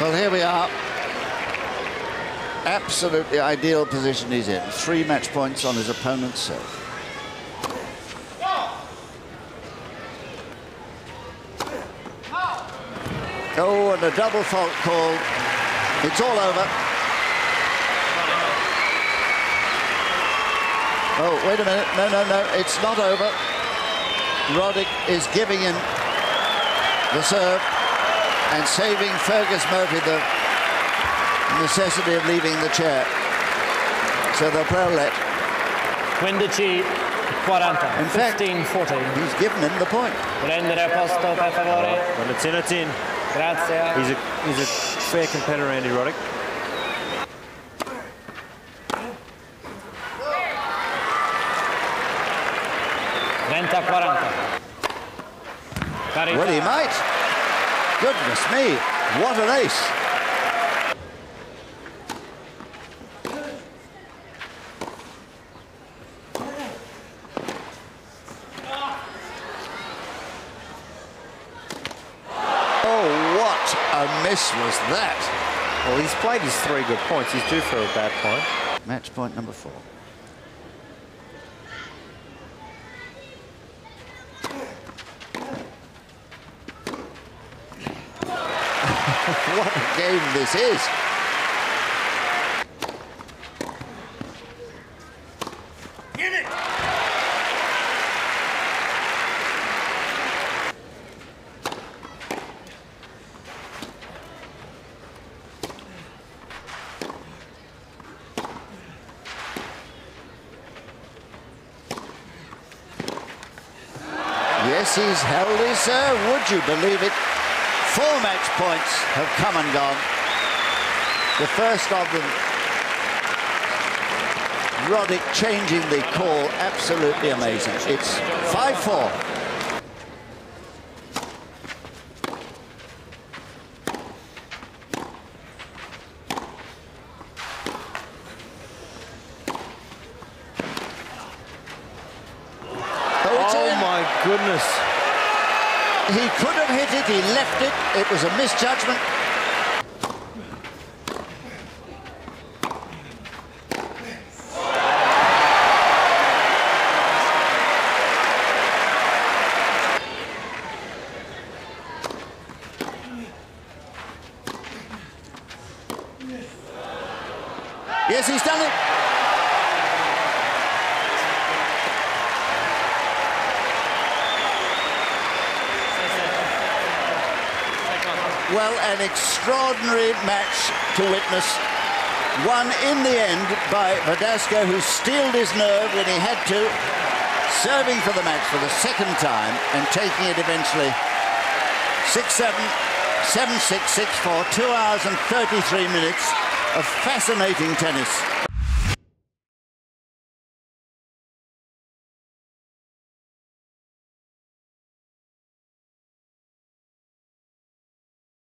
Well, here we are. Absolutely ideal position he's in. Three match points on his opponent's serve. Oh, and a double fault call. It's all over. Oh, wait a minute. No, no, no. It's not over. Roddick is giving him the serve and saving Fergus Murphy the necessity of leaving the chair. So they'll play a let. 15 40. In fact, 15 40. He's given him the point. Prendere posto per favore. When it's in, it's in. Grazie. He's a, he's a fair competitor, Andy Roddick. Trenta 40. Parità. Well, he might. Goodness me, what an ace. Oh, what a miss was that. Well, he's played his three good points. He's due for a bad point. Match point number four. what a game this is. Yes, he's held his serve. Would you believe it? Four match points have come and gone. The first of them, Roddick changing the call. Absolutely amazing. It's 5-4. Oh, Oh, my goodness. He could have hit it, he left it. It was a misjudgment. Yes, he's done it. Well, an extraordinary match to witness. Won in the end by Verdasco, who steeled his nerve when he had to, serving for the match for the second time and taking it eventually 6-7, 7-6, 6-4, 2 hours and 33 minutes of fascinating tennis.